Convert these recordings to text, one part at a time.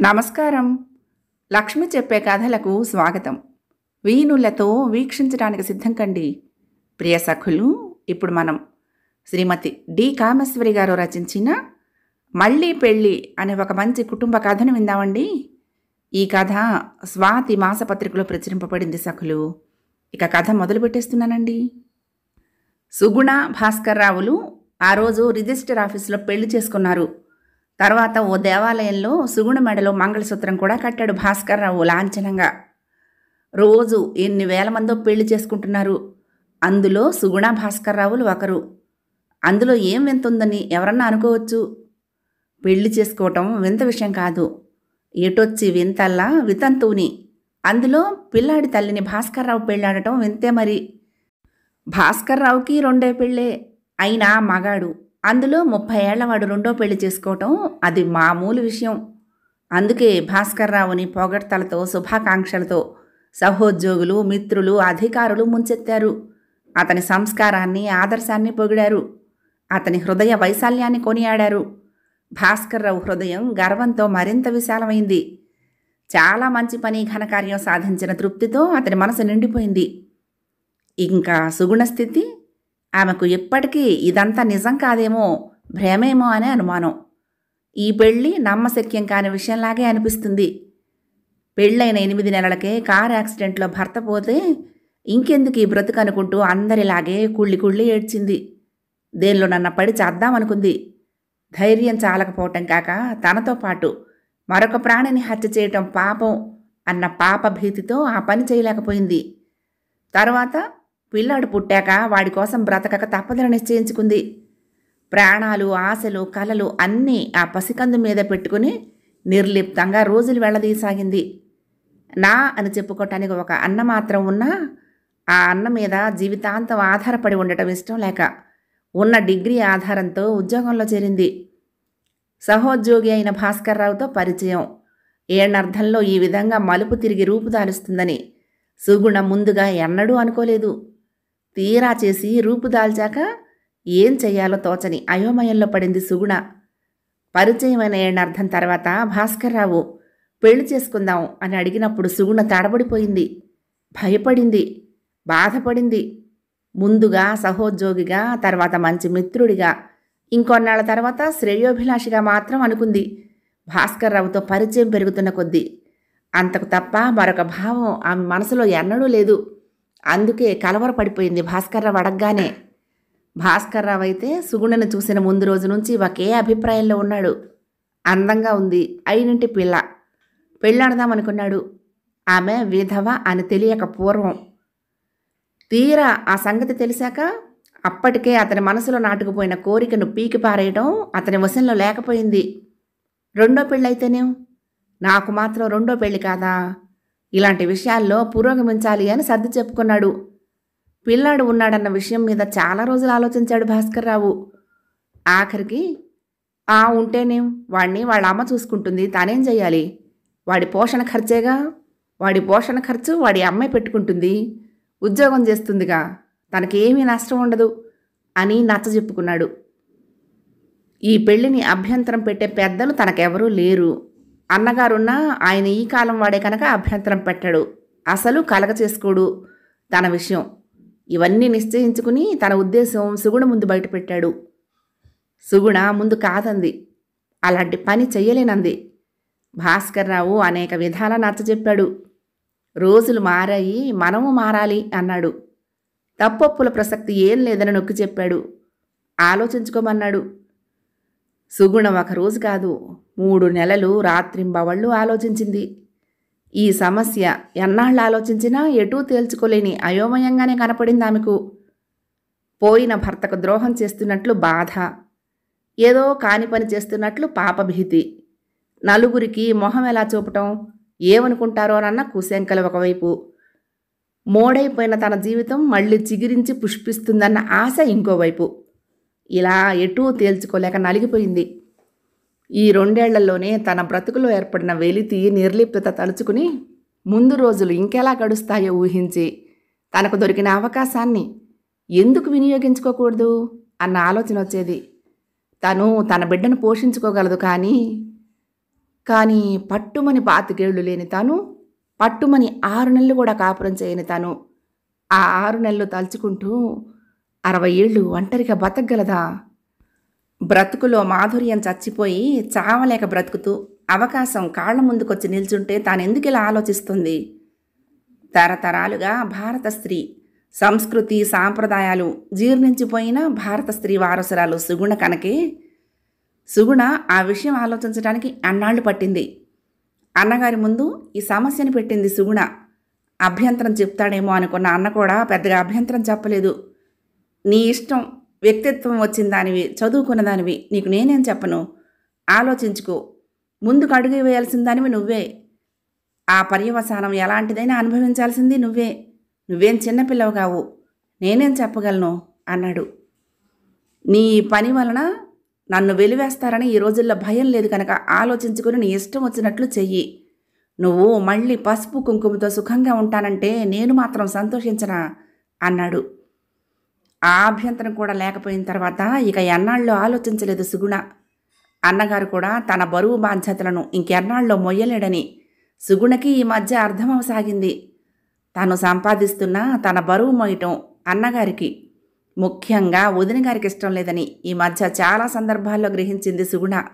నమస్కారం. లక్ష్మి చెప్పే కథలకు స్వాగతం. వీణులతో వీక్షించడానికి సిద్ధం కండి. ప్రియ సఖులు ఇప్పుడు మనం శ్రీమతి డి కామేశ్వరి గారు రచించిన మళ్ళీ పెళ్ళి అనే ఒక మంచి కుటుంబ కథను విందామండి. ఈ కథ స్వాతి మాసపత్రికలో ప్రచురింపబడింది సఖులు. ఇక కథ మొదలు పెట్టేస్తున్నానండి. సుగుణ భాస్కర్ రావులు ఆ రోజు రిజిస్టర్ ఆఫీసులో పెళ్ళి చేసుకున్నారు. తర్వాత ఓ దేవాలయంలో సుగుణ మెడలో మంగళసూత్రం కూడా కట్టాడు భాస్కర్ రావు లాంఛనంగా. రోజు ఎన్ని వేల మందో పెళ్ళి చేసుకుంటున్నారు. అందులో సుగుణ భాస్కర్ రావులు ఒకరు. అందులో ఏం వింత ఉందని ఎవరన్నా అనుకోవచ్చు? పెళ్ళి చేసుకోవటం వింత విషయం కాదు. ఎటొచ్చి వింతల్లా వితంతువుని. అందులో పిల్లాడి తల్లిని భాస్కర్ రావు పెళ్ళాడటం వింతే మరి. భాస్కర్ రావుకి రెండే పెళ్ళే. అయినా మగాడు. అందులో ముప్పై ఏళ్ళవాడు రెండో పెళ్ళి చేసుకోవటం అది మామూలు విషయం. అందుకే భాస్కర్ రావుని పొగడ్తలతో శుభాకాంక్షలతో సహోద్యోగులు మిత్రులు అధికారులు ముంచెత్తారు. అతని సంస్కారాన్ని ఆదర్శాన్ని పొగిడారు. అతని హృదయ వైశాల్యాన్ని కొనియాడారు. భాస్కర్రావు హృదయం గర్వంతో మరింత విశాలమైంది. చాలా మంచి పని ఘనకార్యం సాధించిన తృప్తితో అతని మనసు నిండిపోయింది. ఇంకా సుగుణ స్థితి? ఆమెకు ఇప్పటికీ ఇదంతా నిజం కాదేమో భ్రమేమో అనే అనుమానం. ఈ పెళ్ళి నమ్మశక్యం కాని విషయంలాగే అనిపిస్తుంది. పెళ్ళైన ఎనిమిది నెలలకే కార్ యాక్సిడెంట్లో భర్త పోతే ఇంకెందుకు ఈ బ్రతుకు అనుకుంటూ అందరిలాగే కుళ్ళి కుళ్ళి ఏడ్చింది. దేనిలో నన్న పడి చేద్దామనుకుంది. ధైర్యం చాలకపోవటం కాక తనతో పాటు మరొక ప్రాణిని హత్య చేయటం పాపం అన్న పాప భీతితో ఆ పని చేయలేకపోయింది. తర్వాత పిల్లాడు పుట్టాక వాడి కోసం బ్రతకక తప్పదని నిశ్చయించుకుంది. ప్రాణాలు ఆశలు కలలు అన్నీ ఆ పసికందు మీద పెట్టుకుని నిర్లిప్తంగా రోజులు వెళ్ళదీసాగింది. నా అని చెప్పుకోవటానికి ఒక అన్న మాత్రం ఉన్నా ఆ అన్న మీద జీవితాంతం ఆధారపడి ఉండటం ఇష్టం లేక ఉన్న డిగ్రీ ఆధారంతో ఉద్యోగంలో చేరింది. సహోద్యోగి అయిన భాస్కర్రావుతో పరిచయం. ఏణర్థంలో ఈ విధంగా మలుపు తిరిగి రూపుదాలుస్తుందని సుగుణ ముందుగా ఎన్నడూ అనుకోలేదు. తీరా చేసి రూపుదాల్చాక ఏం చెయ్యాలో తోచని అయోమయంలో పడింది సుగుణ. పరిచయమైన ఏణర్థం తర్వాత భాస్కర్రావు పెళ్ళి చేసుకుందాం అని అడిగినప్పుడు సుగుణ తడబడిపోయింది. భయపడింది బాధపడింది. ముందుగా సహోద్యోగిగా తర్వాత మంచి మిత్రుడిగా ఇంకొన్నాళ్ళ తర్వాత శ్రేయోభిలాషిగా మాత్రం అనుకుంది. భాస్కర్రావుతో పరిచయం పెరుగుతున్న కొద్దీ అంతకు తప్ప మరొక భావం ఆమె మనసులో ఎన్నడూ లేదు. అందుకే కలవరపడిపోయింది భాస్కర్రావు అడగగానే భాస్కర్రావు అయితే సుగుణను చూసిన ముందు రోజు నుంచి ఒకే అభిప్రాయంలో ఉన్నాడు. అందంగా ఉంది అయినంటి పిల్ల. పెళ్ళాడదామనుకున్నాడు ఆమె విధవ అని తెలియక పూర్వం. తీరా ఆ సంగతి తెలిసాక అప్పటికే అతని మనసులో నాటుకుపోయిన కోరికను పీకి పారేయడం అతని వశంలో లేకపోయింది. రెండో పెళ్ళైతేనేం? నాకు మాత్రం రెండో పెళ్ళి కాదా? ఇలాంటి విషయాల్లో పురోగమించాలి అని సర్ది చెప్పుకున్నాడు. పిల్లాడు ఉన్నాడన్న విషయం మీద చాలా రోజులు ఆలోచించాడు భాస్కర్రావు ఆఖరికి ఆ ఉంటేనేం వాడిని వాళ్ళ అమ్మ చూసుకుంటుంది తానేం చేయాలి వాడి పోషణ ఖర్చేగా? వాడి పోషణ ఖర్చు వాడి అమ్మాయి పెట్టుకుంటుంది ఉద్యోగం చేస్తుందిగా తనకేమీ నష్టం ఉండదు అని నచ్చ చెప్పుకున్నాడు. ఈ పెళ్ళిని అభ్యంతరం పెట్టే పెద్దలు తనకెవరూ లేరు. అన్నగారున్నా ఆయన ఈ కాలం వాడే కనుక అభ్యంతరం పెట్టాడు. అసలు కలగ చేసుకోడు తన విషయం. ఇవన్నీ నిశ్చయించుకుని తన ఉద్దేశం సుగుణ ముందు బయటపెట్టాడు. సుగుణ ముందు కాదంది. అలాంటి పని చెయ్యలేనంది. భాస్కర్రావు అనేక విధాల నచ్చజెప్పాడు రోజులు మారాయి మనము మారాలి అన్నాడు. తప్పొప్పుల ప్రసక్తి ఏం లేదని నొక్కి చెప్పాడు. ఆలోచించుకోమన్నాడు. సుగుణం ఒక రోజు కాదు మూడు నెలలు రాత్రింబవళ్ళు ఆలోచించింది. ఈ సమస్య ఎన్నాళ్ళు ఆలోచించినా ఎటూ తేల్చుకోలేని అయోమయంగానే కనపడింది ఆమెకు. పోయిన భర్తకు ద్రోహం చేస్తున్నట్లు బాధ ఏదో కాని పని చేస్తున్నట్లు పాపభీతి. నలుగురికి మొహం ఎలా చూపటం ఏమనుకుంటారోనన్న కుశంకలు ఒకవైపు. మోడైపోయిన తన జీవితం మళ్ళీ చిగిరించి పుష్పిస్తుందన్న ఆశ ఇంకోవైపు. ఇలా ఎటూ తేల్చుకోలేక నలిగిపోయింది. ఈ రెండేళ్ళలోనే తన బ్రతుకులో ఏర్పడిన వెలితి నిర్లిప్తత తలుచుకుని ముందు రోజులు ఇంకెలా గడుస్తాయో ఊహించి తనకు దొరికిన అవకాశాన్ని ఎందుకు వినియోగించుకోకూడదు అన్న ఆలోచన వచ్చేది. తను తన బిడ్డను పోషించుకోగలదు కానీ కానీ పట్టుమని పాతికేళ్ళు లేని తను పట్టుమని ఆరు నెలలు కూడా కాపురం చేయని తను ఆ ఆరు నెలలు తలుచుకుంటూ అరవై ఏళ్ళు ఒంటరిగా బతకగలదా? బ్రతుకులో మాధుర్యం చచ్చిపోయి చావలేక బ్రతుకుతూ అవకాశం కాళ్ళ ముందుకొచ్చి నిల్చుంటే తానెందుకు ఇలా ఆలోచిస్తుంది? తరతరాలుగా భారత స్త్రీ సంస్కృతి సాంప్రదాయాలు జీర్ణించిపోయిన భారత స్త్రీ వారసురాలు సుగుణ కనకే. సుగుణ ఆ విషయం ఆలోచించడానికి అన్నాళ్ళు పట్టింది. అన్నగారి ముందు ఈ సమస్యను పెట్టింది సుగుణ. అభ్యంతరం చెప్తాడేమో అనుకున్న అన్న కూడా పెద్దగా అభ్యంతరం చెప్పలేదు. నీ ఇష్టం వ్యక్తిత్వం వచ్చిన దానివి చదువుకున్న దానివి నీకు నేనేం చెప్పను? ఆలోచించుకో. ముందుకు అడుగు వేయాల్సిన దానివి నువ్వే. ఆ పర్యవసానం ఎలాంటిదైనా అనుభవించాల్సింది నువ్వే. నువ్వేం చిన్నపిల్లవు కావు. నేనేం చెప్పగలను? అన్నాడు. నీ పని వలన నన్ను వెలివేస్తారని ఈ రోజుల్లో భయం లేదు కనుక ఆలోచించుకుని నీ ఇష్టం వచ్చినట్లు చెయ్యి. నువ్వు మళ్ళీ పసుపు కుంకుమతో సుఖంగా ఉంటానంటే నేను మాత్రం సంతోషించనా? అన్నాడు. ఆ అభ్యంతరం కూడా లేకపోయిన తర్వాత ఇక ఎన్నాళ్ళు ఆలోచించలేదు సుగుణ. అన్నగారు కూడా తన బరువు బాధ్యతలను ఇంకెన్నాళ్ళలో మొయ్యలేడని సుగుణకి ఈ మధ్య అర్థమవసాగింది. తాను సంపాదిస్తున్న తన బరువు మోయటం అన్నగారికి ముఖ్యంగా వదిన గారికి ఇష్టం లేదని ఈ మధ్య చాలా సందర్భాల్లో గ్రహించింది సుగుణ.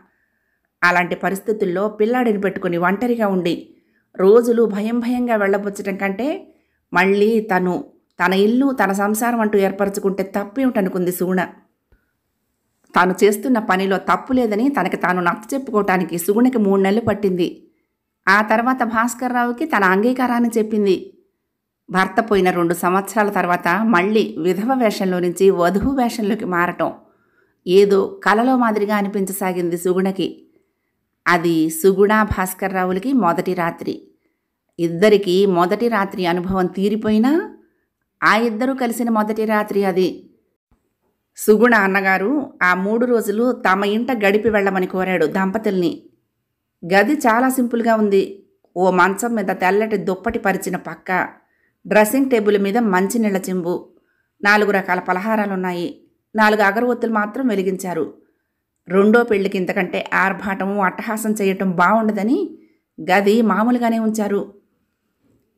అలాంటి పరిస్థితుల్లో పిల్లాడిని పెట్టుకుని ఒంటరిగా ఉండి రోజులు భయం భయంగా వెళ్ళబుచ్చటం కంటే మళ్ళీ తను తన ఇల్లు తన సంసారం అంటూ ఏర్పరచుకుంటే తప్పేమిటనుకుంది సుగుణ తాను చేస్తున్న పనిలో తప్పు లేదని తనకి తాను నచ్చ చెప్పుకోవటానికి సుగుణకి మూడు నెలలు పట్టింది. ఆ తర్వాత భాస్కర్రావుకి తన అంగీకారాన్ని చెప్పింది. భర్త పోయిన రెండు సంవత్సరాల తర్వాత మళ్ళీ విధవ వేషంలో నుంచి వధువు వేషంలోకి మారటం ఏదో కలలో మాదిరిగా అనిపించసాగింది సుగుణకి అది సుగుణ భాస్కర్రావులకి మొదటి రాత్రి. ఇద్దరికీ మొదటి రాత్రి అనుభవం తీరిపోయినా ఆ ఇద్దరూ కలిసిన మొదటి రాత్రి అది. సుగుణ అన్నగారు ఆ మూడు రోజులు తమ ఇంట గడిపి వెళ్ళమని కోరాడు దంపతుల్ని. గది చాలా సింపుల్గా ఉంది. ఓ మంచం మీద తెల్లటి దుప్పటి పరిచిన పక్క డ్రెస్సింగ్ టేబుల్ మీద మంచినీళ్ళ చెంబు నాలుగు రకాల పలహారాలున్నాయి. నాలుగు అగరవత్తులు మాత్రం వెలిగించారు. రెండో పెళ్ళికి ఇంతకంటే ఆర్భాటము అట్టహాసం చేయటం బాగుండదని గది మామూలుగానే ఉంచారు.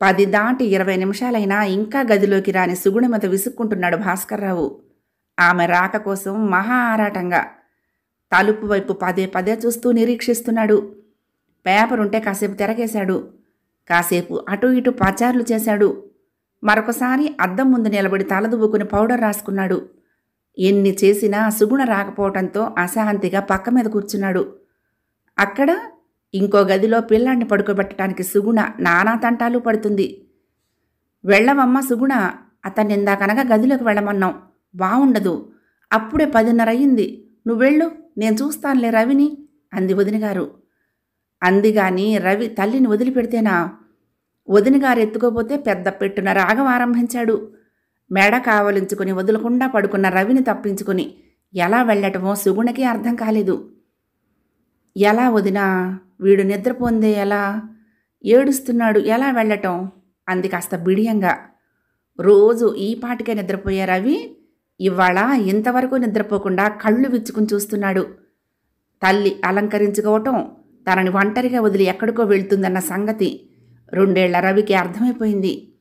పది దాటి ఇరవై నిమిషాలైనా ఇంకా గదిలోకి రాని సుగుణ విసుక్కుంటున్నాడు భాస్కర్రావు. ఆమె రాక కోసం మహా ఆరాటంగా తలుపు వైపు పదే పదే చూస్తూ నిరీక్షిస్తున్నాడు. పేపర్ ఉంటే కాసేపు తెరకేశాడు. కాసేపు అటు ఇటు పచార్లు చేశాడు. మరొకసారి అద్దం ముందు నిలబడి తలదువ్వుకుని పౌడర్ రాసుకున్నాడు. ఎన్ని చేసినా సుగుణ రాకపోవటంతో అశాంతిగా పక్క మీద కూర్చున్నాడు. అక్కడ ఇంకో గదిలో పిల్లాన్ని పడుకోబెట్టడానికి సుగుణ నానా తంటాలు పడుతుంది. వెళ్ళవమ్మ సుగుణ అతన్ని ఇందాకనగా గదిలోకి వెళ్ళమన్నాం. బావుండదు. అప్పుడే పదిన్నర అయ్యింది నువ్వెళ్ళు నేను చూస్తానులే రవిని అంది వదినగారు. అందిగాని రవి తల్లిని వదిలిపెడితేనా? వదినగారు ఎత్తుకోపోతే పెద్ద పెట్టున రాగం ఆరంభించాడు. మెడ కావలించుకుని వదలకుండా పడుకున్న రవిని తప్పించుకుని ఎలా వెళ్ళటమో సుగుణకి అర్థం కాలేదు. ఎలా వదినా? వీడు నిద్రపోందే ఎలా? ఏడుస్తున్నాడు ఎలా వెళ్ళటం? అంది కాస్త బిడియంగా. రోజు ఈ పాటికే నిద్రపోయే రవి ఇవాళ ఇంతవరకు నిద్రపోకుండా కళ్ళు విచ్చుకుని చూస్తున్నాడు. తల్లి అలంకరించుకోవటం తనని ఒంటరిగా వదిలి ఎక్కడికో వెళ్తుందన్న సంగతి రెండేళ్ళ రవికి అర్థమైపోయింది.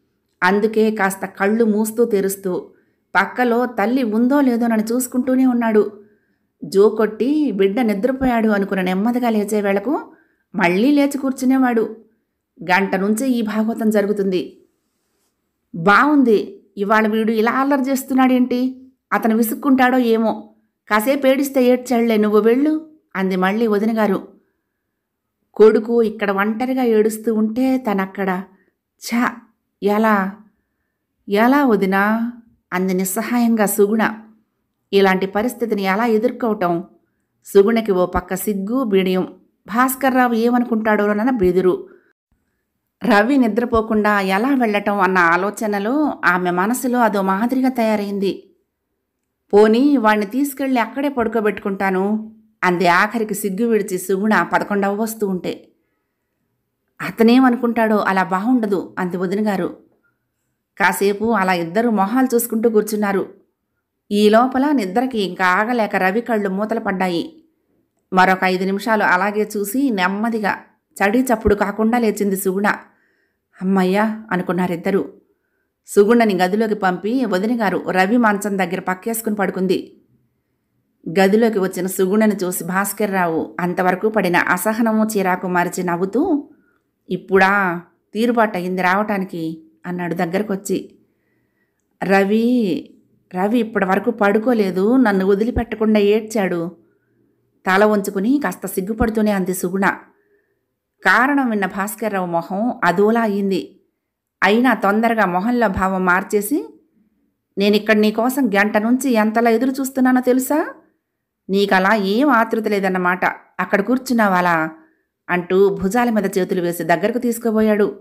అందుకే కాస్త కళ్ళు మూస్తూ తెరుస్తూ పక్కలో తల్లి ఉందో లేదో నన్ను చూసుకుంటూనే ఉన్నాడు. జో కొట్టి బిడ్డ నిద్రపోయాడు అనుకున్న నెమ్మదిగా లేచే వేళకు మళ్ళీ లేచి కూర్చునేవాడు. గంట నుంచే ఈ భాగవతం జరుగుతుంది. బాగుంది ఇవాళ వీడు ఇలా అల్లరి చేస్తున్నాడేంటి? అతను విసుక్కుంటాడో ఏమో. కాసేపు ఏడిస్తే ఏడ్చాళ్ళే నువ్వు వెళ్ళు అంది మళ్ళీ వదినగారు కొడుకు ఇక్కడ ఒంటరిగా ఏడుస్తూ ఉంటే తనక్కడ ఛా ఎలా? ఎలా వదినా? అంది నిస్సహాయంగా సుగుణ. ఇలాంటి పరిస్థితిని ఎలా ఎదుర్కోవటం? సుగుణకి ఓ పక్క సిగ్గు బిడియం. భాస్కర్రావు ఏమనుకుంటాడోనన్న బెదురు. రవి నిద్రపోకుండా ఎలా వెళ్ళటం అన్న ఆలోచనలో ఆమె మనసులో అదో మాదిరిగా తయారైంది. పోనీ వాణ్ణి తీసుకెళ్ళి అక్కడే పడుకోబెట్టుకుంటాను అంది ఆఖరికి సిగ్గు విడిచి సుగుణ పదకొండవ వస్తూ ఉంటే. అతనేమనుకుంటాడో అలా బాగుండదు అంది వదినగారు కాసేపు అలా ఇద్దరు మొహాలు చూసుకుంటూ కూర్చున్నారు. ఈ లోపల నిద్రకి ఇంకా ఆగలేక రవి కళ్ళు మూతలు పడ్డాయి. మరొక ఐదు నిమిషాలు అలాగే చూసి నెమ్మదిగా చడి చప్పుడు కాకుండా లేచింది సుగుణ. అమ్మయ్యా అనుకున్నారిద్దరూ. సుగుణని గదిలోకి పంపి వదినగారు రవి మంచం దగ్గర పక్కేసుకుని పడుకుంది. గదిలోకి వచ్చిన సుగుణని చూసి భాస్కర్రావు అంతవరకు పడిన అసహనము చిరాకు మరిచి నవ్వుతూ ఇప్పుడా తీరుబాటు అయింది రావటానికి అన్నాడు దగ్గరకొచ్చి. రవి రవి ఇప్పటి వరకు పడుకోలేదు నన్ను వదిలిపెట్టకుండా ఏడ్చాడు. తల వంచుకుని కాస్త సిగ్గుపడుతూనే అంది సుగుణ. కారణం విన్న భాస్కర్రావు మొహం అదోలా అయింది. అయినా తొందరగా మొహంలో భావం మార్చేసి నేను ఇక్కడ నీకోసం గంట నుంచి ఎంతలా ఎదురు చూస్తున్నానో తెలుసా? నీకలా ఏం ఆతృత లేదన్నమాట. అక్కడ కూర్చున్నావాలా? అంటూ భుజాల మీద చేతులు వేసి దగ్గరకు తీసుకుపోయాడు.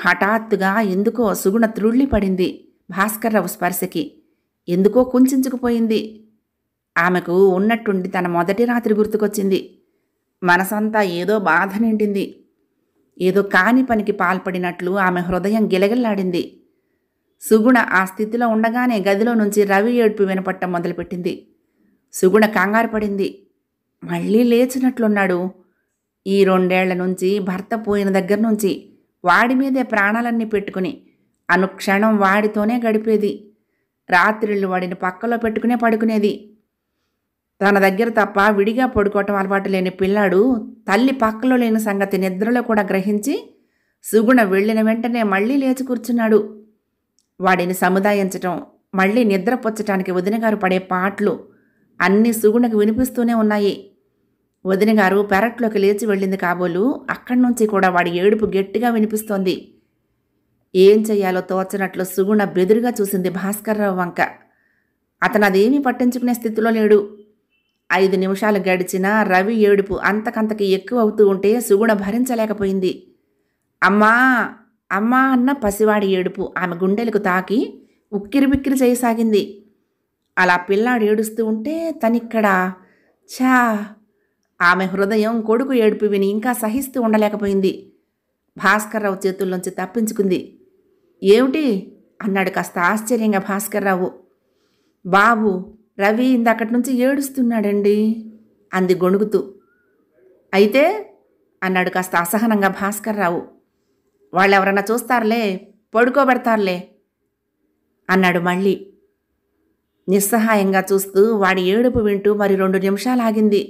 హఠాత్తుగా ఎందుకో సుగుణ త్రుళ్ళి పడింది భాస్కర్రావు స్పర్శకి. ఎందుకో కుంచుకుపోయింది ఆమెకు ఉన్నట్టుండి తన మొదటి రాత్రి గుర్తుకొచ్చింది. మనసంతా ఏదో బాధ నిండింది ఏదో కాని పనికి పాల్పడినట్లు ఆమె హృదయం గిలగిల్లాడింది. సుగుణ ఆ స్థితిలో ఉండగానే గదిలో నుంచి రవి ఏడుపు వినపట్టం మొదలుపెట్టింది. సుగుణ కంగారు పడింది. మళ్ళీ లేచినట్లున్నాడు. ఈ రెండేళ్ళ నుంచి భర్త పోయిన దగ్గర నుంచి వాడి మీదే ప్రాణాలన్నీ పెట్టుకుని అనుక్షణం వాడితోనే గడిపేది. రాత్రిళ్ళు వాడిని పక్కలో పెట్టుకునే పడుకునేది. తన దగ్గర తప్ప విడిగా పడుకోవటం అలవాటు లేని పిల్లాడు తల్లి పక్కలో లేని సంగతి నిద్రలో కూడా గ్రహించి సుగుణ వెళ్ళిన వెంటనే మళ్ళీ లేచి కూర్చున్నాడు. వాడిని సముదాయించటం మళ్ళీ నిద్రపుచ్చటానికి వదినగారు పడే పాటలు అన్నీ సుగుణకు వినిపిస్తూనే ఉన్నాయి. వదినగారు పెరట్లోకి లేచి వెళ్ళింది కాబోలు అక్కడి నుంచి కూడా వాడి ఏడుపు గట్టిగా వినిపిస్తోంది. ఏం చెయ్యాలో తోచనట్లు సుగుణ బెదురుగా చూసింది భాస్కర్రావు వంక. అతను అదేమీ పట్టించుకునే స్థితిలో లేడు. ఐదు నిమిషాలు గడిచినా రవి ఏడుపు అంతకంతకి ఎక్కువ అవుతూ ఉంటే సుగుణ భరించలేకపోయింది. అమ్మా అమ్మా అన్న పసివాడి ఏడుపు ఆమె గుండెలకు తాకి ఉక్కిరి బిక్కిరి చేయసాగింది. అలా పిల్లాడు ఏడుస్తూ ఉంటే తనిక్కడ ఛా! ఆమె హృదయం కొడుకు ఏడుపు విని ఇంకా సహిస్తూ ఉండలేకపోయింది. భాస్కర్రావు చేతుల్లోంచి తప్పించుకుంది. ఏమిటి? అన్నాడు కాస్త ఆశ్చర్యంగా భాస్కర్రావు. బాబు రవి ఇందక్కడి నుంచి ఏడుస్తున్నాడండి అంది గొణుగుతూ. అయితే అన్నాడు కాస్త అసహనంగా భాస్కర్రావు వాళ్ళెవరన్నా చూస్తారులే పడుకోబెడతారులే అన్నాడు మళ్ళీ. నిస్సహాయంగా చూస్తూ వాడి ఏడుపు వింటూ మరి రెండు నిమిషాలు ఆగింది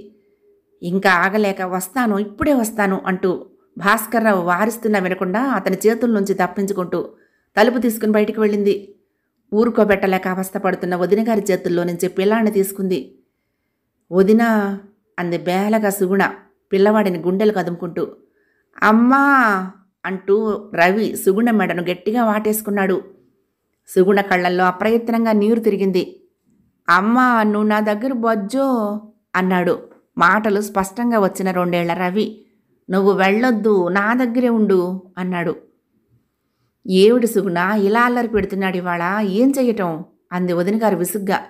ఇంకా ఆగలేక వస్తాను ఇప్పుడే వస్తాను అంటూ భాస్కర్రావు వారిస్తున్నా వినకుండా అతని చేతుల నుంచి తప్పించుకుంటూ తలుపు తీసుకుని బయటికి వెళ్ళింది. ఊరుకోబెట్టలేక అవస్థపడుతున్న వదిన గారి చేతుల్లో నుంచి పిల్లాన్ని తీసుకుంది. వదిన అంది బేలగా సుగుణ పిల్లవాడిని గుండెలు కదుముకుంటూ అమ్మా అంటూ రవి సుగుణ మెడను గట్టిగా వాటేసుకున్నాడు. సుగుణ కళ్ళల్లో అప్రయత్నంగా నీరు తిరిగింది. అమ్మా నువ్వు నా దగ్గర బొజ్జో అన్నాడు. మాటలు స్పష్టంగా వచ్చిన రెండేళ్ళ రవి. నువ్వు వెళ్ళొద్దు నా దగ్గరే ఉండు అన్నాడు. ఏవిడి సుగుణ ఇలా అల్లరి పెడుతున్నాడు ఇవాళ ఏం చెయ్యటం? అంది వదినగారు విసుగ్గా.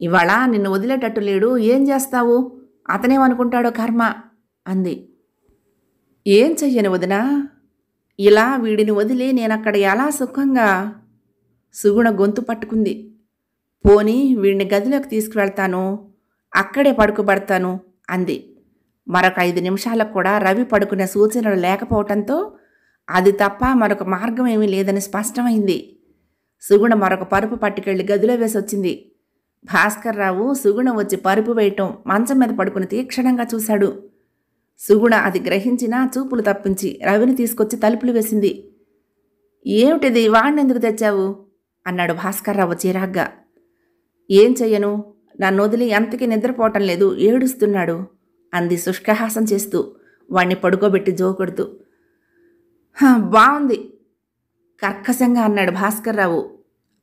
ఇవాళ నిన్ను వదిలేటట్టు లేడు ఏం చేస్తావు? అతనేమనుకుంటాడో కర్మ అంది. ఏం చెయ్యను వదిన? ఇలా వీడిని వదిలి నేనక్కడ ఎలా సుఖంగా? సుగుణ గొంతు పట్టుకుంది. పోని వీడిని గదిలోకి తీసుకువెళ్తాను అక్కడే పడుకోబడతాను అంది. మరొక ఐదు నిమిషాలకు కూడా రవి పడుకునే సూచనలు లేకపోవటంతో అది తప్ప మరొక మార్గం ఏమీ లేదని స్పష్టమైంది. సుగుణ మరొక పరుపు పట్టుకెళ్ళి గదిలో వేసి వచ్చింది భాస్కర్రావు సుగుణ వచ్చి పరుపు వేయటం మంచం మీద పడుకుని తీక్షణంగా చూశాడు. సుగుణ అది గ్రహించినా చూపులు తప్పించి రవిని తీసుకొచ్చి తలుపులు వేసింది. ఏమిటిది? వాణ్ణి ఎందుకు తెచ్చావు? అన్నాడు భాస్కర్రావు చిరాగ్గా. ఏం చెయ్యను? నన్ను వదిలి ఎంతకి నిద్రపోవటం లేదు ఏడుస్తున్నాడు అంది శుష్కహాసం చేస్తూ. వాణ్ణి పడుకోబెట్టి జోకొడుతూ బాగుంది కర్కశంగా అన్నాడు భాస్కర్రావు.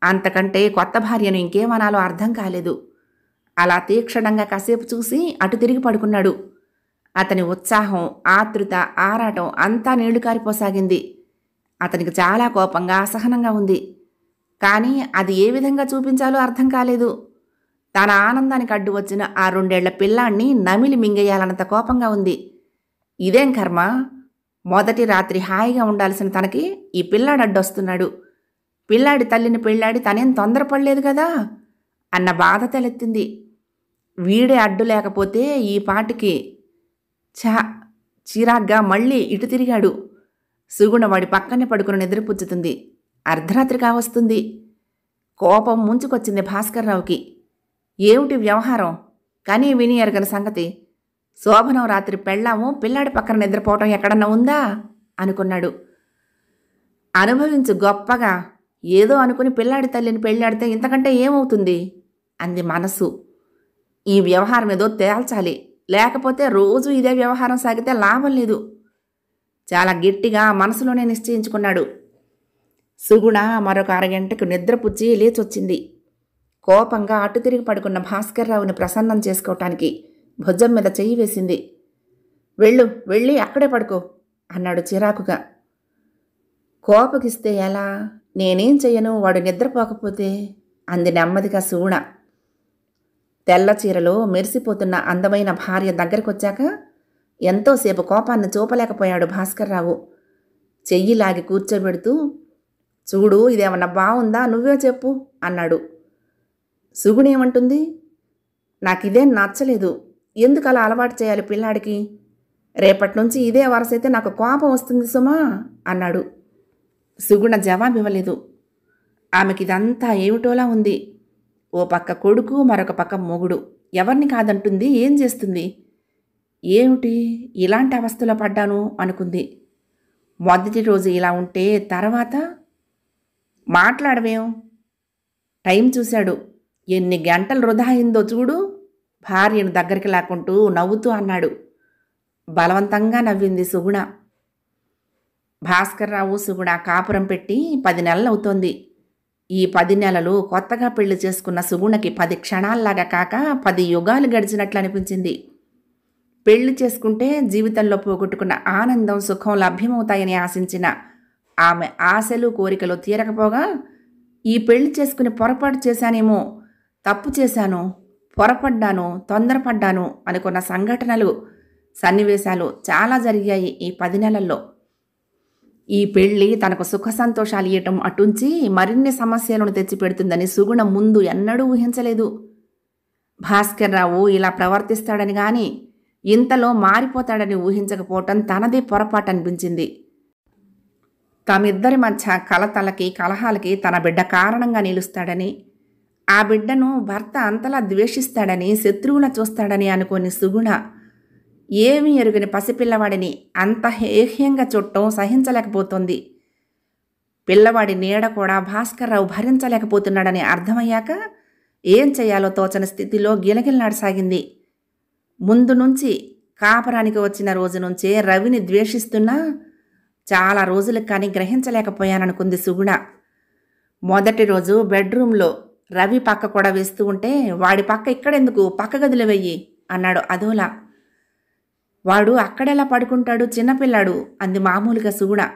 అంతకంటే కొత్త భార్యను ఇంకేమనాలో అర్థం కాలేదు. అలా తీక్షణంగా కాసేపు చూసి అటు తిరిగి పడుకున్నాడు. అతని ఉత్సాహం ఆతృత ఆరాటం అంతా నీళ్ళు కారిపోసాగింది. అతనికి చాలా కోపంగా అసహనంగా ఉంది. కానీ అది ఏ విధంగా చూపించాలో అర్థం కాలేదు. తన ఆనందానికి అడ్డు వచ్చిన ఆ రెండేళ్ళ పిల్లాన్ని నమిలి మింగేయాలన్నంత కోపంగా ఉంది. ఇదేం కర్మ? మొదటి రాత్రి హాయిగా ఉండాల్సిన తనకి ఈ పిల్లాడు అడ్డొస్తున్నాడు. పిల్లాడి తల్లిని పెళ్ళాడి తనేం తొందరపడలేదు కదా? అన్న బాధ తలెత్తింది. వీడే అడ్డు లేకపోతే ఈ పాటికి చా చిరాగ్గా మళ్ళీ ఇటు తిరిగాడు. సుగుణ వాడి పక్కనే పడుకుని నిద్రపుచ్చుతుంది. అర్ధరాత్రి కావస్తుంది. కోపం ముంచుకొచ్చింది భాస్కర్రావుకి. ఏమిటి వ్యవహారం? కానీ విని ఎరగని సంగతి. శోభనం రాత్రి పెళ్ళాము పిల్లాడి పక్కన నిద్రపోవటం ఎక్కడన్నా ఉందా? అనుకున్నాడు. అనుభవించు గొప్పగా ఏదో అనుకుని పిల్లాడి తల్లిని పెళ్ళాడితే ఇంతకంటే ఏమవుతుంది? అంది మనసు. ఈ వ్యవహారం ఏదో తేల్చాలి. లేకపోతే రోజు ఇదే వ్యవహారం సాగితే లాభం లేదు. చాలా గట్టిగా మనసులోనే నిశ్చయించుకున్నాడు. సుగుణ మరొక అరగంటకు నిద్రపుచ్చి లేచొచ్చింది. కోపంగా అటు తిరిగి పడుకున్న భాస్కర్రావుని ప్రసన్నం చేసుకోవటానికి భుజం మీద చెయ్యి వేసింది. వెళ్ళు వెళ్ళి అక్కడే పడుకో అన్నాడు చిరాకుగా. కోపగిస్తే ఎలా? నేనేం చెయ్యను? వాడు నిద్రపోకపోతే? అంది నెమ్మదిగా సూణ తెల్ల చీరలో మెరిసిపోతున్న అందమైన భార్య దగ్గరకొచ్చాక ఎంతోసేపు కోపాన్ని చూపలేకపోయాడు భాస్కర్రావు చెయ్యి లాగి కూర్చోబెడుతూ చూడు ఇదేమన్నా బాగుందా నువ్వే చెప్పు అన్నాడు. సుగుణేమంటుంది నాకిదేం నచ్చలేదు. ఎందుకు అలా అలవాటు చేయాలి పిల్లాడికి? రేపటి నుంచి ఇదే వరసైతే నాకు కోపం వస్తుంది సుమా అన్నాడు. సుగుణ జవాబు ఇవ్వలేదు ఆమెకి ఇదంతా ఏమిటోలా ఉంది. ఓ పక్క కొడుకు మరొక పక్క మొగుడు. ఎవరిని కాదంటుంది ఏం చేస్తుంది? ఏమిటి ఇలాంటి అవస్థలో పడ్డాను? అనుకుంది. మొదటి రోజు ఇలా ఉంటే తర్వాత? మాట్లాడవేం? టైం చూశాడు. ఎన్ని గంటలు వృధా అయిందో చూడు. భార్యను దగ్గరికి లాక్కుంటూ నవ్వుతూ అన్నాడు. బలవంతంగా నవ్వింది సుగుణ. భాస్కర్రావు సుగుణ కాపురం పెట్టి పది నెలలవుతోంది ఈ పది నెలలు కొత్తగా పెళ్ళి చేసుకున్న సుగుణకి పది క్షణాల్లాగా కాక పది యుగాలు గడిచినట్లు అనిపించింది. పెళ్ళి చేసుకుంటే జీవితంలో పోగొట్టుకున్న ఆనందం సుఖం లభ్యమవుతాయని ఆశించిన ఆమె ఆశలు కోరికలు తీరకపోగా ఈ పెళ్ళి చేసుకుని పొరపాటు చేశానేమో తప్పు చేశాను పొరపడ్డాను తొందరపడ్డాను అనుకున్న సంఘటనలు సన్నివేశాలు చాలా జరిగాయి ఈ పది నెలల్లో. ఈ పెళ్ళి తనకు సుఖ సంతోషాలు ఇవ్వటం అటుంచి మరిన్ని సమస్యలను తెచ్చిపెడుతుందని సుగుణ ముందు ఎన్నడూ ఊహించలేదు. భాస్కర్రావు ఇలా ప్రవర్తిస్తాడని గాని ఇంతలో మారిపోతాడని ఊహించకపోవటం తనదే పొరపాటు అనిపించింది. తమిద్దరి మధ్య కలతలకి కలహాలకి తన బిడ్డ కారణంగా నిలుస్తాడని ఆ బిడ్డను భర్త అంతలా ద్వేషిస్తాడని శత్రువుల చూస్తాడని అనుకోని సుగుణ. ఏమీ ఎరుగని పసిపిల్లవాడిని అంత హేహ్యంగా చుట్టం సహించలేకపోతుంది. పిల్లవాడి నీడ కూడా భాస్కర్రావు భరించలేకపోతున్నాడని అర్థమయ్యాక ఏం చేయాలో తోచని స్థితిలో గిలగిల్లాడసాగింది ముందు నుంచి కాపరానికి వచ్చిన రోజు నుంచే రవిని ద్వేషిస్తున్నా చాలా రోజులకు కానీ గ్రహించలేకపోయాననుకుంది సుగుణ. మొదటి రోజు బెడ్రూమ్లో రవి పక్క కూడా వేస్తూ ఉంటే వాడి పక్క ఇక్కడెందుకు? పక్క గదిలో వెయ్యి అన్నాడు అదోలా. వాడు అక్కడెలా పడుకుంటాడు? చిన్నపిల్లాడు అంది మామూలుగా సుగుణ.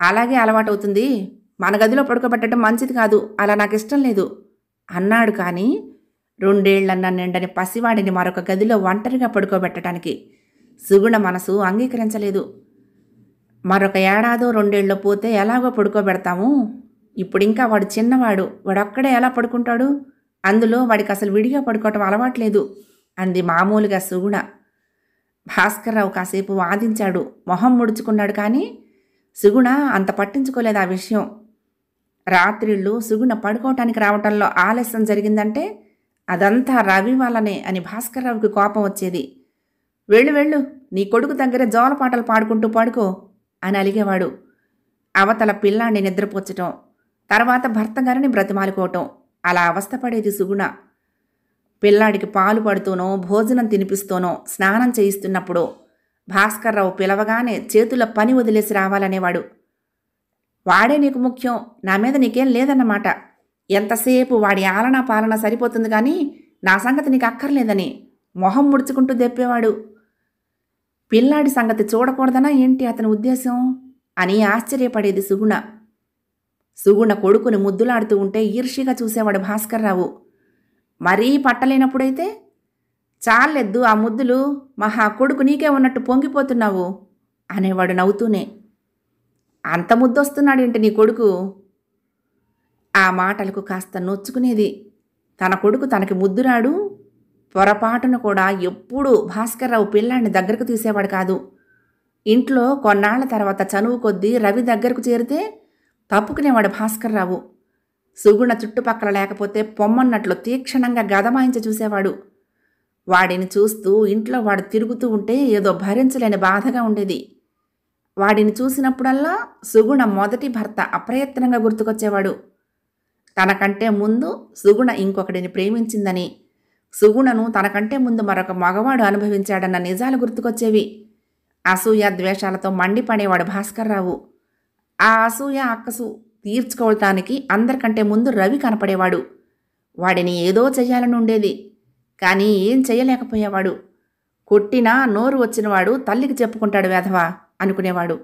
అలాగే అలవాటవుతుంది. మన గదిలో పడుకోబెట్టడం మంచిది కాదు. అలా నాకు ఇష్టం లేదు అన్నాడు కానీ రెండేళ్ళన్న నిండని పసివాడిని మరొక గదిలో ఒంటరిగా పడుకోబెట్టడానికి సుగుణ మనసు అంగీకరించలేదు. మరొక ఏడాదో రెండేళ్ళు పోతే ఎలాగో పడుకోబెడతాము? ఇప్పుడు ఇంకా వాడు చిన్నవాడు వాడొక్కడే ఎలా పడుకుంటాడు? అందులో వాడికి అసలు విడిగా పడుకోవటం అలవాట్లేదు అంది మామూలుగా సుగుణ. భాస్కర్రావు కాసేపు వాదించాడు మొహం ముడుచుకున్నాడు కానీ సుగుణ అంత పట్టించుకోలేదు ఆ విషయం. రాత్రిళ్ళు సుగుణ పడుకోవటానికి రావటంలో ఆలస్యం జరిగిందంటే అదంతా రవి వల్లనే అని భాస్కర్రావుకి కోపం వచ్చేది. వెళ్ళు వెళ్ళు నీ కొడుకు దగ్గర జోలపాటలు పాడుకుంటూ పడుకో అని అలిగేవాడు. అవతల పిల్లాన్ని నిద్రపోచటం తర్వాత భర్త గారిని బ్రతిమాలుకోవటం. అలా అవస్థపడేది సుగుణ. పిల్లాడికి పాలు పడుతూనో భోజనం తినిపిస్తూనో స్నానం చేయిస్తున్నప్పుడు భాస్కర్రావు పిలవగానే చేతుల పని వదిలేసి రావాలనేవాడు. వాడే నీకు ముఖ్యం. నా మీద నీకేం లేదన్నమాట. ఎంతసేపు వాడి ఆలనా పాలన సరిపోతుంది కానీ నా సంగతి నీకు అక్కర్లేదని మొహం ముడుచుకుంటూ దెప్పేవాడు. పిల్లాడి సంగతి చూడకూడదనా ఏంటి అతని ఉద్దేశం? అని ఆశ్చర్యపడేది సుగుణ. సుగుణ కొడుకుని ముద్దులాడుతూ ఉంటే ఈర్ష్యగా చూసేవాడు భాస్కర్రావు. మరీ పట్టలేనప్పుడైతే? చాలెద్దు ఆ ముద్దులు మహా కొడుకు నీకే ఉన్నట్టు పొంగిపోతున్నావు అనేవాడు నవ్వుతూనే. అంత ముద్దొస్తున్నాడేంటి నీ కొడుకు? ఆ మాటలకు కాస్త నొచ్చుకునేది. తన కొడుకు తనకి ముద్దురాడు పొరపాటును కూడా ఎప్పుడూ భాస్కర్రావు పిల్లాన్ని దగ్గరకు తీసేవాడు కాదు. ఇంట్లో కొన్నాళ్ళ తర్వాత చనువు కొద్దీ రవి దగ్గరకు చేరితే తప్పుకునేవాడు భాస్కర్రావు. సుగుణ చుట్టుపక్కల లేకపోతే పొమ్మన్నట్లు తీక్షణంగా గదమాయించి చూసేవాడు. వాడిని చూస్తూ ఇంట్లో వాడు తిరుగుతూ ఉంటే ఏదో భరించలేని బాధగా ఉండేది. వాడిని చూసినప్పుడల్లా సుగుణ మొదటి భర్త అప్రయత్నంగా గుర్తుకొచ్చేవాడు. తనకంటే ముందు సుగుణ ఇంకొకడిని ప్రేమించిందని సుగుణను తనకంటే ముందు మరొక మగవాడు అనుభవించాడన్న నిజాలు గుర్తుకొచ్చేవి. అసూయ ద్వేషాలతో మండిపడేవాడు భాస్కర్రావు. ఆ అసూయ అక్కసు తీర్చుకోవటానికి అందరికంటే ముందు రవి కనపడేవాడు. వాడిని ఏదో చెయ్యాలని ఉండేది. కానీ ఏం చేయలేకపోయేవాడు కొట్టినా నోరు వచ్చినవాడు తల్లికి చెప్పుకుంటాడు వేధవా అనుకునేవాడు.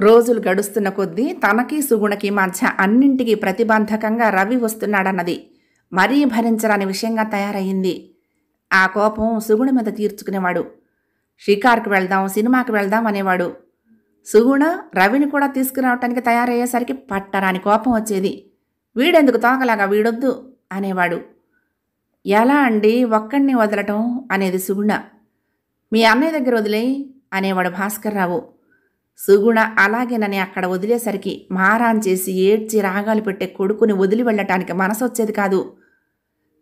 రోజులు గడుస్తున్న కొద్దీ తనకి సుగుణకి మధ్య అన్నింటికీ ప్రతిబంధకంగా రవి వస్తున్నాడన్నది మరీ భరించరాని విషయంగా తయారయ్యింది. ఆ కోపం సుగుణ మీద తీర్చుకునేవాడు. షికార్కు వెళ్దాం సినిమాకి వెళ్దాం అనేవాడు. సుగుణ రవిని కూడా తీసుకురావటానికి తయారయ్యేసరికి పట్టరాని కోపం వచ్చేది. వీడెందుకు తోకలాగా వీడొద్దు? అనేవాడు. ఎలా అండి ఒక్కడిని వదలటం? అనేది సుగుణ. మీ అన్నయ్య దగ్గర వదిలేయి అనేవాడు భాస్కర్రావు. సుగుణ అలాగేనని అక్కడ వదిలేసరికి మారాన్ చేసి ఏడ్చి రాగాలు పెట్టే కొడుకుని వదిలి వెళ్ళటానికి మనసు వచ్చేది కాదు.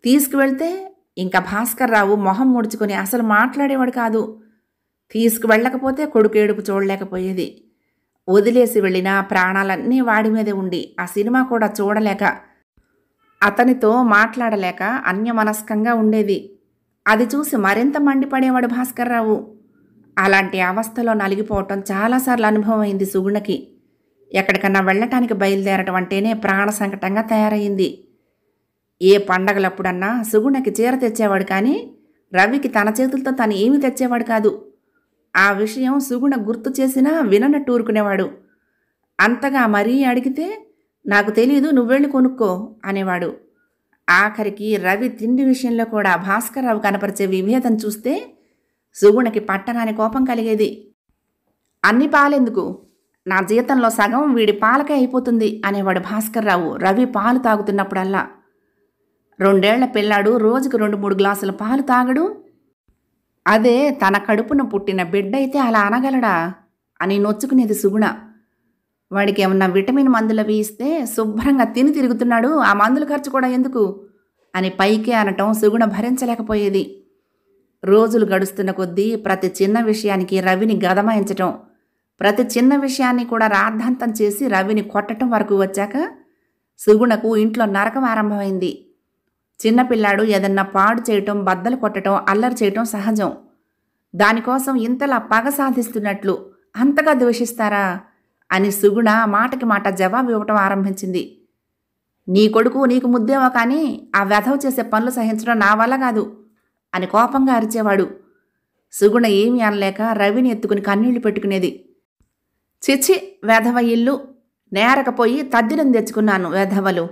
తీసుకువెళ్తే ఇంకా భాస్కర్రావు మొహం ముడుచుకొని అసలు మాట్లాడేవాడు కాదు. తీసుకువెళ్ళకపోతే కొడుకు ఏడుపు చూడలేకపోయేది. వదిలేసి వెళ్ళిన ప్రాణాలన్నీ వాడి మీదే ఉండి ఆ సినిమా కూడా చూడలేక అతనితో మాట్లాడలేక అన్యమనస్కంగా ఉండేది. అది చూసి మరింత మండిపడేవాడు భాస్కర్రావు. అలాంటి అవస్థలో నలిగిపోవటం చాలాసార్లు అనుభవం అయింది సుగుణకి. ఎక్కడికన్నా వెళ్ళటానికి బయలుదేరటం అంటేనే ప్రాణ సంకటంగా తయారైంది ఏ పండగలప్పుడన్నా సుగుణకి చీర తెచ్చేవాడు కానీ రవికి తన చేతులతో తను ఏమీ తెచ్చేవాడు కాదు. ఆ విషయం సుగుణ గుర్తు చేసినా విననట్టు ఊరుకునేవాడు అంతగా మరీ అడిగితే నాకు తెలీదు నువ్వెళ్ళి కొనుక్కో అనేవాడు. ఆఖరికి రవి తిండి విషయంలో కూడా భాస్కర్రావు కనపరిచే విభేదం చూస్తే సుగుణకి పట్టరాని కోపం కలిగేది. అన్ని పాలెందుకు? నా జీతంలో సగం వీడి పాలకే అయిపోతుంది అనేవాడు భాస్కర్రావు రవి పాలు తాగుతున్నప్పుడల్లా. రెండేళ్ళ పిల్లాడు రోజుకు రెండు మూడు గ్లాసుల పాలు తాగడు అదే తన కడుపున పుట్టిన బిడ్డ అయితే అలా అనగలడా? అని నొచ్చుకునేది సుగుణ. వాడికి ఏమన్నా విటమిన్ మందులు వేయిస్తే ఇస్తే శుభ్రంగా తిని తిరుగుతున్నాడు ఆ మందుల ఖర్చు కూడా ఎందుకు? అని పైకే అనటం సుగుణ భరించలేకపోయేది. రోజులు గడుస్తున్న కొద్దీ ప్రతి చిన్న విషయానికి రవిని గదమాయించటం ప్రతి చిన్న విషయాన్ని కూడా రాద్ధాంతం చేసి రవిని కొట్టటం వరకు వచ్చాక సుగుణకు ఇంట్లో నరకం ఆరంభమైంది. చిన్నపిల్లాడు ఏదన్నా పాడు చేయటం బద్దలు కొట్టడం అల్లరి చేయటం సహజం. దానికోసం ఇంతలా పగ సాధిస్తున్నట్లు అంతగా ద్వేషిస్తారా? అని సుగుణ మాటకి మాట జవాబు ఇవ్వటం ఆరంభించింది. నీ కొడుకు నీకు ముద్దేమో కానీ ఆ వెధవ చేసే పనులు సహించడం నా వల్ల కాదు అని కోపంగా అరిచేవాడు. సుగుణ ఏమీ అనలేక రవిని ఎత్తుకుని కన్నీళ్ళు పెట్టుకునేది. చిచ్చి వెధవ ఇల్లు నేరకపోయి తద్దినం తెచ్చుకున్నాను వెధవలు.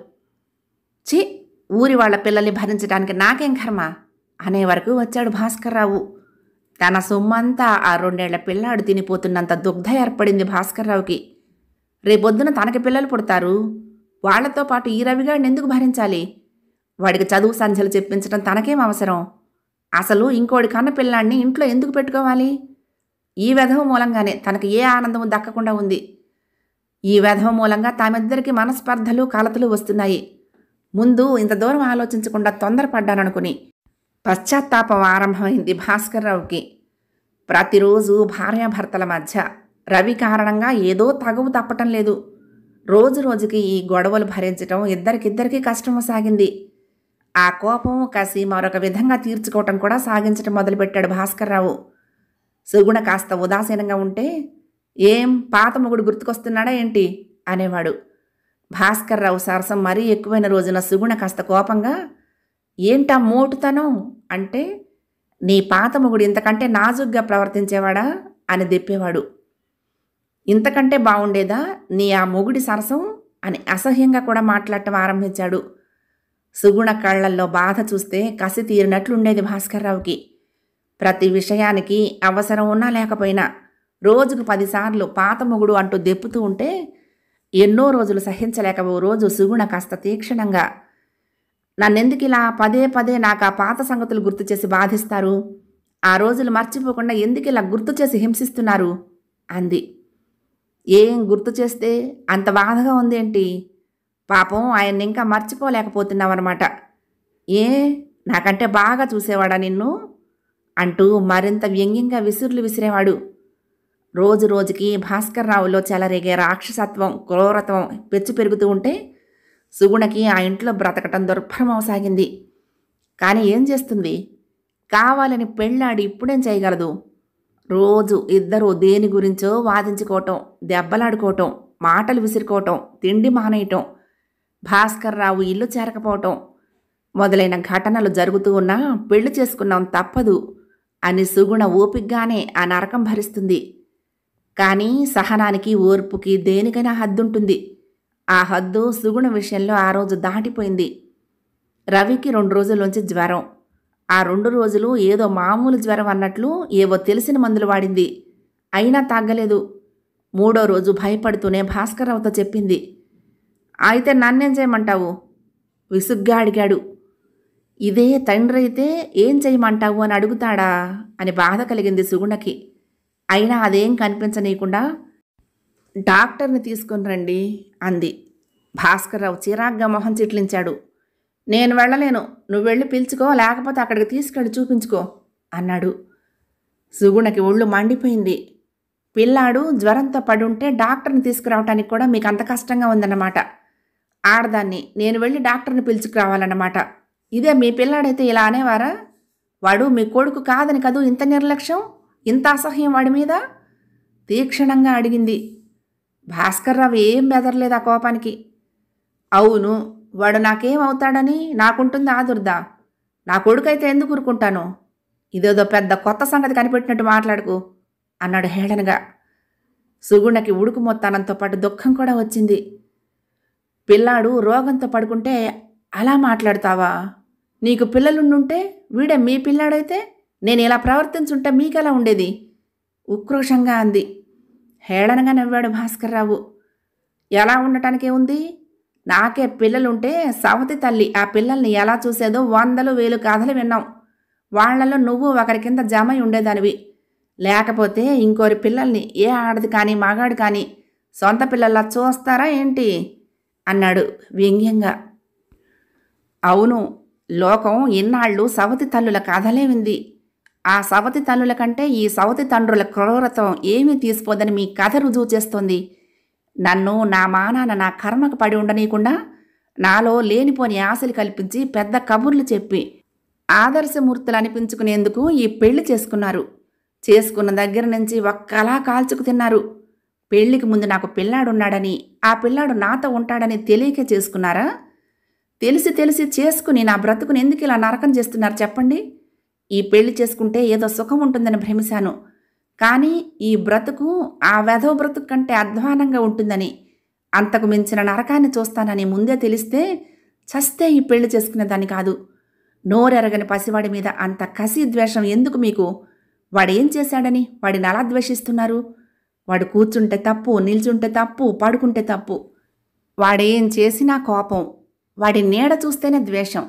చి ఊరి వాళ్ళ పిల్లల్ని భరించడానికి నాకేం కర్మ? అనే వరకు వచ్చాడు భాస్కర్రావు. తన సొమ్మంతా ఆ రెండేళ్ళ పిల్లాడు తినిపోతున్నంత దుగ్ధ ఏర్పడింది భాస్కర్రావుకి. రేపొద్దున తనకి పిల్లలు పుడతారు. వాళ్ళతో పాటు ఈ రవిగాడిని ఎందుకు భరించాలి? వాడికి చదువు సంధ్యలు చెప్పించడం తనకేం అవసరం? అసలు ఇంకోడి కన్న పిల్లాడిని ఇంట్లో ఎందుకు పెట్టుకోవాలి? ఈ వెధవ మూలంగానే తనకి ఏ ఆనందము దక్కకుండా ఉంది. ఈ వెధవ మూలంగా తామిద్దరికి మనస్పర్ధలు కలతలు వస్తున్నాయి. ముందు ఇంత దూరం ఆలోచించకుండా తొందరపడ్డాననుకుని పశ్చాత్తాపం ఆరంభమైంది భాస్కర్రావుకి ప్రతిరోజు భార్యాభర్తల మధ్య రవి కారణంగా ఏదో తగవు తప్పటం లేదు. రోజు రోజుకి ఈ గొడవలు భరించటం ఇద్దరికిద్దరికీ కష్టం సాగింది. ఆ కోపం కసి మరొక విధంగా తీర్చుకోవటం కూడా సాగించటం మొదలుపెట్టాడు భాస్కర్రావు సుగుణ కాస్త ఉదాసీనంగా ఉంటే ఏం పాత మొగుడు గుర్తుకొస్తున్నాడా ఏంటి? అనేవాడు. భాస్కర్రావు సరసం మరీ ఎక్కువైన రోజున సుగుణ కాస్త కోపంగా ఏంటా మోటుతనం? అంటే నీ పాత మొగుడు ఇంతకంటే నాజుగ్గా ప్రవర్తించేవాడా? అని దెప్పేవాడు ఇంతకంటే బాగుండేదా నీ ఆ మొగుడి సరసం? అని అసహ్యంగా కూడా మాట్లాడటం ఆరంభించాడు. సుగుణ కళ్ళల్లో బాధ చూస్తే కసి తీరినట్లుండేది భాస్కర్రావుకి ప్రతి విషయానికి అవసరం ఉన్నా లేకపోయినా రోజుకు పదిసార్లు పాత మొగుడు అంటూ దెప్పుతూ ఉంటే ఎన్నో రోజులు సహించలేక ఓ రోజు సుగుణ కాస్త తీక్షణంగా నన్నెందుకు ఇలా పదే పదే నాకు ఆ పాత సంగతులు గుర్తు చేసి బాధిస్తారు? ఆ రోజులు మర్చిపోకుండా ఎందుకు ఇలా గుర్తు చేసి హింసిస్తున్నారు? అంది. ఏం గుర్తు చేస్తే అంత బాధగా ఉందేంటి? పాపం ఆయన్ని ఇంకా మర్చిపోలేకపోతున్నావన్నమాట. ఏ? నాకంటే బాగా చూసేవాడా నిన్ను? అంటూ మరింత వ్యంగ్యంగా విసురులు విసిరేవాడు. రోజు రోజుకి భాస్కర్ రావులో చెలరేగే రాక్షసత్వం క్రూరత్వం పెచ్చు పెరుగుతూ ఉంటే సుగుణకి ఆ ఇంట్లో బ్రతకటం దుర్భరమవసాగింది. కానీ ఏం చేస్తుంది? కావాలని పెళ్ళాడి ఇప్పుడేం చేయగలదు? రోజు ఇద్దరు దేని గురించో వాదించుకోవటం దెబ్బలాడుకోవటం మాటలు విసురుకోవటం తిండి మానేయటం భాస్కర్ రావు ఇల్లు చేరకపోవటం మొదలైన ఘటనలు జరుగుతూ ఉన్నా పెళ్ళి చేసుకున్నాం తప్పదు అని సుగుణ ఓపిగ్గానే ఆ నరకం భరిస్తుంది. కానీ సహనానికి ఓర్పుకి దేనికైనా హద్దుంటుంది. ఆ హద్దు సుగుణ విషయంలో ఆ రోజు దాటిపోయింది. రవికి రెండు రోజుల్లోంచి జ్వరం. ఆ రెండు రోజులు ఏదో మామూలు జ్వరం అన్నట్లు ఏవో తెలిసిన మందులు వాడింది. అయినా తగ్గలేదు మూడో రోజు భయపడుతూనే భాస్కర్రావుతో చెప్పింది. అయితే నన్నేం చేయమంటావు? విసుగ్గా అడిగాడు. ఇదే తండ్రి అయితే ఏం చేయమంటావు అని అడుగుతాడా? అని బాధ కలిగింది సుగుణకి. అయినా అదేం కనిపించనీయకుండా డాక్టర్ని తీసుకుని రండి అంది. భాస్కర్రావు చిరాగ్గా మొహం చిట్లించాడు. నేను వెళ్ళలేను. నువ్వు వెళ్ళి పిలుచుకో లేకపోతే అక్కడికి తీసుకెళ్ళి చూపించుకో అన్నాడు. సుగుణకి ఒళ్ళు మండిపోయింది. పిల్లాడు జ్వరంతో పడుంటే డాక్టర్ని తీసుకురావటానికి కూడా మీకు అంత కష్టంగా ఉందన్నమాట. ఆడదాన్ని నేను వెళ్ళి డాక్టర్ని పిలుచుకురావాలన్నమాట. ఇదే మీ పిల్లాడైతే ఇలా అనేవారా? వాడు మీ కొడుకు కాదని కదూ ఇంత నిర్లక్ష్యం? ఇంత అసహ్యం వాడి మీద? తీక్షణంగా అడిగింది. భాస్కర్రావు ఏం బెదరలేదు ఆ కోపానికి. అవును వాడు నాకేం అవుతాడని నాకుంటుంది ఆదుర్దా. నా కొడుకైతే ఎందుకు ఊరుకుంటాను? ఇదేదో పెద్ద కొత్త సంగతి కనిపెట్టినట్టు మాట్లాడుకు అన్నాడు హేళనగా. సుగుణకి ఉడుకు మొత్తానంతో పాటు దుఃఖం కూడా వచ్చింది. పిల్లాడు రోగంతో పడుకుంటే అలా మాట్లాడతావా? నీకు పిల్లలుండుంటే వీడే మీ పిల్లాడైతే? నేను ఇలా ప్రవర్తించుంటే మీకెలా ఉండేది? ఉక్రోషంగా అంది. హేళనగా నవ్వాడు భాస్కర్రావు. ఎలా ఉండటానికే ఉంది నాకే పిల్లలుంటే సవతి తల్లి ఆ పిల్లల్ని ఎలా చూసేదో వందలు వేలు కథలు విన్నాం. వాళ్ళలో నువ్వు ఒకరి కింద జమై ఉండేదానివి. లేకపోతే ఇంకోరి పిల్లల్ని ఏ ఆడది కానీ మగాడు కానీ సొంత పిల్లల్లా చూస్తారా ఏంటి? అన్నాడు వ్యంగ్యంగా. అవును లోకం ఇన్నాళ్ళు సవతి తల్లుల కథలే వింది. ఆ సవతి తల్లుల కంటే ఈ సవతి తండ్రుల క్రూరత్వం ఏమీ తీసిపోదని మీ కథ రుజువు చేస్తుంది. నన్ను నా మానాన నా కర్మకు పడి ఉండనీయకుండా నాలో లేనిపోని ఆశలు కల్పించి పెద్ద కబుర్లు చెప్పి ఆదర్శమూర్తులు అనిపించుకునేందుకు ఈ పెళ్ళి చేసుకున్నారు. చేసుకున్న దగ్గర నుంచి ఒక్కలా కాల్చుకు తిన్నారు. పెళ్ళికి ముందు నాకు పిల్లాడున్నాడని ఆ పిల్లాడు నాతో ఉంటాడని తెలియక చేసుకున్నారా? తెలిసి తెలిసి చేసుకుని నా బ్రతుకుని ఎందుకు ఇలా నరకం చేస్తున్నారు చెప్పండి. ఈ పెళ్ళి చేసుకుంటే ఏదో సుఖం ఉంటుందని భ్రమిశాను. కానీ ఈ బ్రతుకు ఆ వెధవ బ్రతుకు కంటే అధ్వానంగా ఉంటుందని అంతకు మించిన నరకాన్ని చూస్తానని ముందే తెలిస్తే చస్తే ఈ పెళ్ళి చేసుకునేదాన్ని కాదు. నోరెరగని పసివాడి మీద అంత కసి ద్వేషం ఎందుకు మీకు? వాడేం చేశాడని? వాడిని అలా ద్వేషిస్తున్నారు? వాడు కూర్చుంటే తప్పు నిల్చుంటే తప్పు పడుకుంటే తప్పు. వాడేం చేసినా కోపం. వాడి నీడ చూస్తేనే ద్వేషం.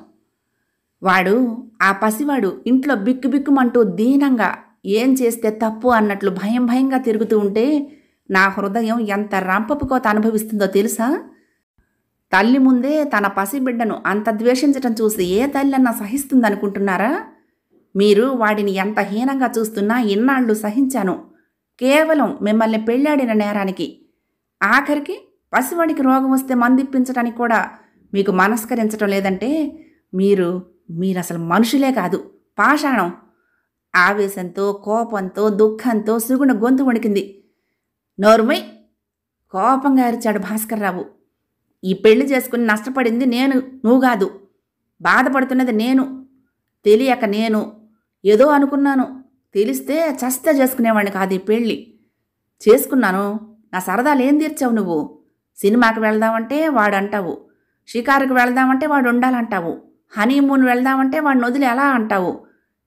వాడు ఆ పసివాడు ఇంట్లో బిక్కుబిక్కుమంటూ దీనంగా ఏం చేస్తే తప్పు అన్నట్లు భయం భయంగా తిరుగుతూ ఉంటే నా హృదయం ఎంత రంపపుకోత అనుభవిస్తుందో తెలుసా? తల్లి ముందే తన పసిబిడ్డను అంత ద్వేషించటం చూసి ఏ తల్లి అన్నా సహిస్తుందనుకుంటున్నారా? మీరు వాడిని ఎంత హీనంగా చూస్తున్నా ఇన్నాళ్ళు సహించాను. కేవలం మిమ్మల్ని పెళ్ళాడిన నేరానికి. ఆఖరికి పసివాడికి రోగం వస్తే మందిప్పించడానికి కూడా మీకు మనస్కరించటం లేదంటే మీరు మీరు అసలు మనుషులే కాదు. పాషాణం. ఆవేశంతో కోపంతో దుఃఖంతో సుగుణ గొంతు వణికింది. నోరుమై కోపంగా అరిచాడు భాస్కర్రావు. ఈ పెళ్ళి చేసుకుని నష్టపడింది నేను నువ్వు కాదు. బాధపడుతున్నది నేను. తెలియక నేను. ఏదో అనుకున్నాను. తెలిస్తే చస్తే చేసుకునేవాడిని కాదు ఈ పెళ్ళి చేసుకున్నాను. నా సరదాలేం తీర్చావు నువ్వు? సినిమాకి వెళ్దామంటే వాడు అంటావు షికారుకి వెళ్దామంటే వాడు ఉండాలంటావు. హనీమూన్ వెళ్దామంటే వాడిని వదిలి ఎలా అంటావు?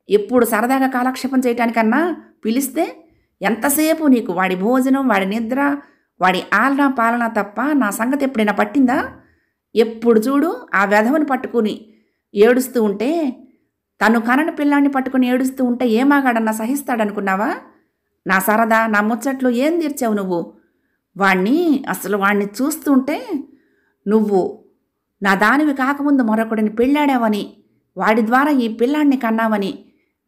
ఎప్పుడు సరదాగా కాలక్షేపం చేయటానికన్నా పిలిస్తే ఎంతసేపు నీకు వాడి భోజనం వాడి నిద్ర వాడి ఆలన పాలన తప్ప నా సంగతి ఎప్పుడైనా పట్టిందా? ఎప్పుడు చూడు ఆ వెధవని పట్టుకుని ఏడుస్తూ ఉంటే తను కనని పిల్లాన్ని పట్టుకుని ఏడుస్తూ ఉంటే ఏమాగాడన్నా సహిస్తాడనుకున్నావా? నా సరదా నా ముచ్చట్లు ఏం తీర్చావు నువ్వు? వాణ్ణి అసలు వాణ్ణి చూస్తుంటే నువ్వు నా దానివి కాకముందు మరొకడిని పెళ్ళాడావని వాడి ద్వారా ఈ పిల్లాన్ని కన్నావని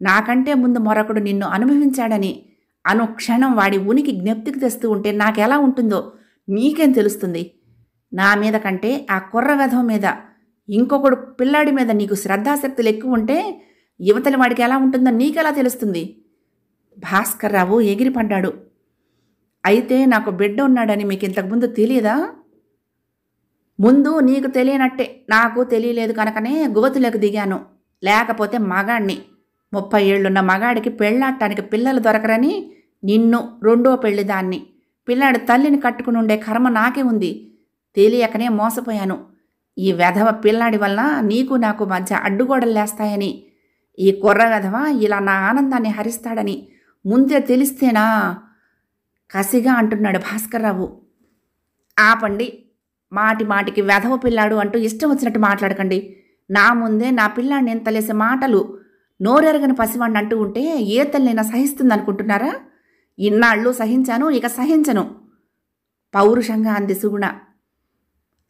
నాకంటే ముందు మరొకడు నిన్ను అనుభవించాడని అనుక్షణం వాడి ఉనికి జ్ఞప్తికి తెస్తూ ఉంటే నాకెలా ఉంటుందో నీకేం తెలుస్తుంది? నా మీద కంటే ఆ కుర్ర వెధం మీద ఇంకొకడు పిల్లాడి మీద నీకు శ్రద్ధాశక్తులు ఎక్కువ ఉంటే యువతలి వాడికి ఎలా ఉంటుందో నీకెలా తెలుస్తుంది? భాస్కర్ రావు ఎగిరిపడ్డాడు. అయితే నాకు బిడ్డ ఉన్నాడని మీకు ఇంతకుముందు తెలియదా? ముందు నీకు తెలియనట్టే. నాకు తెలియలేదు కనుకనే గోతులకు దిగాను. లేకపోతే మగాడిని ముప్పై ఏళ్ళున్న మగాడికి పెళ్ళాడటానికి పిల్లలు దొరకరని నిన్ను రెండో పెళ్ళిదాన్ని పిల్లాడి తల్లిని కట్టుకుని ఉండే కర్మ నాకే ఉంది. తెలియకనే మోసపోయాను. ఈ వెధవ పిల్లాడి వలన నీకు నాకు మధ్య అడ్డుగోడలు లేస్తాయని. ఈ కుర్ర వెధవ ఇలా నా ఆనందాన్ని హరిస్తాడని ముందే తెలిస్తేనా? కసిగా అంటున్నాడు భాస్కర్రావు. ఆపండి. మాటి మాటికి వెధవ పిల్లాడు అంటూ ఇష్టం వచ్చినట్టు మాట్లాడకండి. నా ముందే నా పిల్లాడిని ఎంతలేసే మాటలు నోరెరగని పసివాడిని అంటూ ఉంటే ఏ తల్లైనా సహిస్తుంది అనుకుంటున్నారా ఇన్నాళ్ళు సహించాను ఇక సహించను. పౌరుషంగా అంది సుగుణ.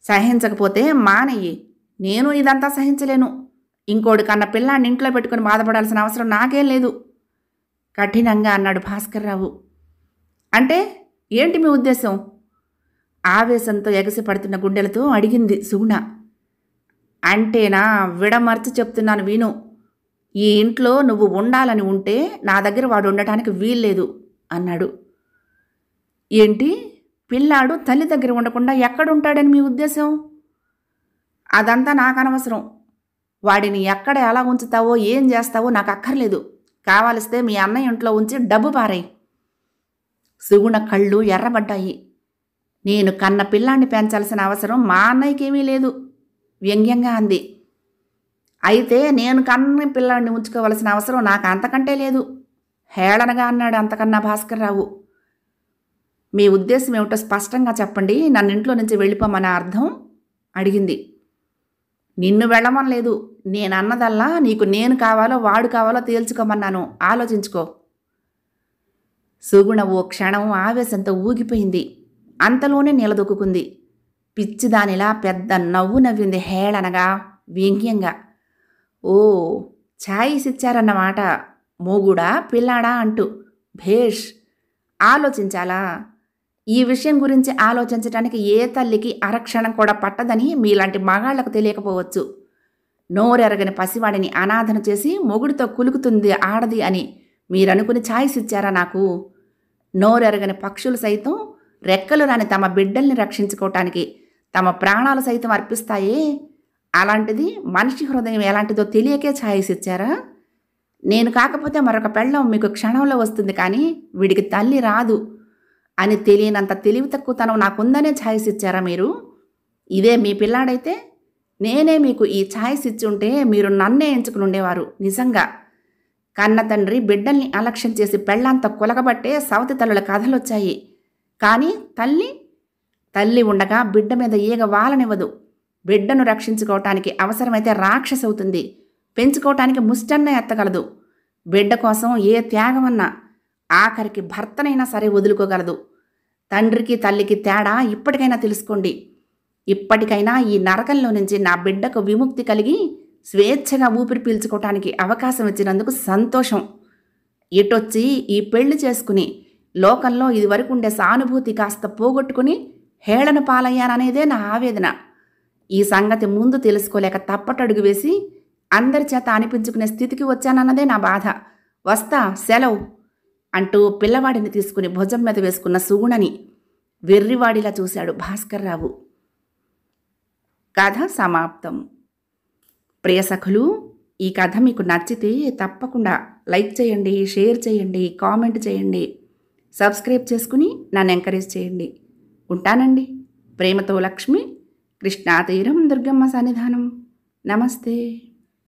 సహించకపోతే మానయ్యి నేను ఇదంతా సహించలేను. ఇంకోటి కన్న పిల్లాన్ని ఇంట్లో పెట్టుకుని బాధపడాల్సిన అవసరం నాకేం లేదు. కఠినంగా అన్నాడు భాస్కర్రావు. అంటే ఏంటి మీ ఉద్దేశం? ఆవేశంతో ఎగసి పడుతున్న గుండెలతో అడిగింది సుగుణ. అంటేనా విడమర్చి చెప్తున్నాను విను. ఈ ఇంట్లో నువ్వు ఉండాలని ఉంటే నా దగ్గర వాడు ఉండటానికి వీల్లేదు అన్నాడు. ఏంటి? పిల్లాడు తల్లి దగ్గర ఉండకుండా ఎక్కడుంటాడని మీ ఉద్దేశం? అదంతా నాకు అనవసరం వాడిని ఎక్కడ ఎలా ఉంచుతావో ఏం చేస్తావో నాకు అక్కర్లేదు. కావలిస్తే మీ అన్నయ్య ఇంట్లో ఉంచి డబ్బు పారాయి. సుగుణ కళ్ళు ఎర్రబడ్డాయి. నేను కన్న పిల్లాన్ని పెంచాల్సిన అవసరం మా అన్నయ్యకేమీ లేదు. వ్యంగ్యంగా అంది. అయితే నేను కన్న పిల్లాడిని ఉంచుకోవలసిన అవసరం నాకు అంతకంటే లేదు. హేళనగా అన్నాడు అంతకన్నా భాస్కర్రావు. మీ ఉద్దేశం ఏమిటో స్పష్టంగా చెప్పండి నన్ను ఇంట్లో నుంచి వెళ్ళిపోమని అర్థం? అడిగింది. నిన్ను వెళ్ళమనలేదు. నేను అన్నదల్లా నీకు నేను కావాలో వాడు కావాలో తేల్చుకోమన్నాను. ఆలోచించుకో. సుగుణ ఓ క్షణం ఆవేశంతో ఊగిపోయింది. అంతలోనే నిలదొక్కుంది పిచ్చిదానిలా పెద్ద నవ్వు నవ్వింది హేళనగా వ్యంగ్యంగా. ఓ ఛాయిస్ ఇచ్చారన్నమాట మొగుడా పిల్లాడా అంటూ. భేష్ ఆలోచించాలా? ఈ విషయం గురించి ఆలోచించడానికి ఏ తల్లికి అరక్షణం కూడా పట్టదని మీలాంటి మగాళ్ళకు తెలియకపోవచ్చు. నోరెరగని పసివాడిని అనాథన చేసి మొగుడితో కులుకుతుంది ఆడది అని మీరనుకుని ఛాయిస్ ఇచ్చారా నాకు? నోరెరగని పక్షులు సైతం రెక్కలు రాని తమ బిడ్డల్ని రక్షించుకోవటానికి తమ ప్రాణాలు సైతం అర్పిస్తాయే? అలాంటిది మనిషి హృదయం ఎలాంటిదో తెలియకే ఛాయిస్ ఇచ్చారా నేను కాకపోతే మరొక పెళ్ళం మీకు క్షణంలో వస్తుంది కానీ వీడికి తల్లి రాదు అని తెలియనంత తెలివి తక్కువతనం నాకుందనే ఛాయిస్ ఇచ్చారా మీరు? ఇదే మీ పిల్లాడైతే నేనే మీకు ఈ ఛాయిస్ ఇచ్చి ఉంటే మీరు నన్నే ఎంచుకుని ఉండేవారు నిజంగా. కన్న తండ్రి బిడ్డల్ని అలక్ష్యం చేసి పెళ్ళంత కులకబట్టే సవతి తల్లుల కథలొచ్చాయి. కానీ తల్లి తల్లి ఉండగా బిడ్డ మీద ఈగ వాలనివ్వదు. బిడ్డను రక్షించుకోవటానికి అవసరమైతే రాక్షస అవుతుంది పెంచుకోవటానికి ముష్టన్న ఎత్తగలదు. బిడ్డ కోసం ఏ త్యాగమన్నా ఆఖరికి భర్తనైనా సరే వదులుకోగలదు. తండ్రికి తల్లికి తేడా ఇప్పటికైనా తెలుసుకోండి. ఇప్పటికైనా ఈ నరకంలో నుంచి నా బిడ్డకు విముక్తి కలిగి స్వేచ్ఛగా ఊపిరి పీల్చుకోవటానికి అవకాశం ఇచ్చినందుకు సంతోషం. ఇటొచ్చి ఈ పెళ్ళి చేసుకుని లోకంలో ఇదివరకు ఉండే సానుభూతి కాస్త పోగొట్టుకుని హేళన పాలయ్యాననేదే నా ఆవేదన. ఈ సంగతి ముందు తెలుసుకోలేక తప్పటడుగు వేసి అందరి చేత అనిపించుకునే స్థితికి వచ్చానన్నదే నా బాధ. వస్తా సెలవు అంటూ పిల్లవాడిని తీసుకుని భుజం మీద వేసుకున్న సుగుణని వెర్రివాడిలా చూశాడు భాస్కర్రావు కథ సమాప్తం. ప్రియసఖులు ఈ కథ మీకు నచ్చితే తప్పకుండా లైక్ చేయండి షేర్ చేయండి కామెంట్ చేయండి. సబ్స్క్రైబ్ చేసుకుని నన్ను ఎంకరేజ్ చేయండి. ఉంటానండి. ప్రేమతో లక్ష్మి కృష్ణా తీరం దుర్గమ్మ సన్నిధానం. నమస్తే.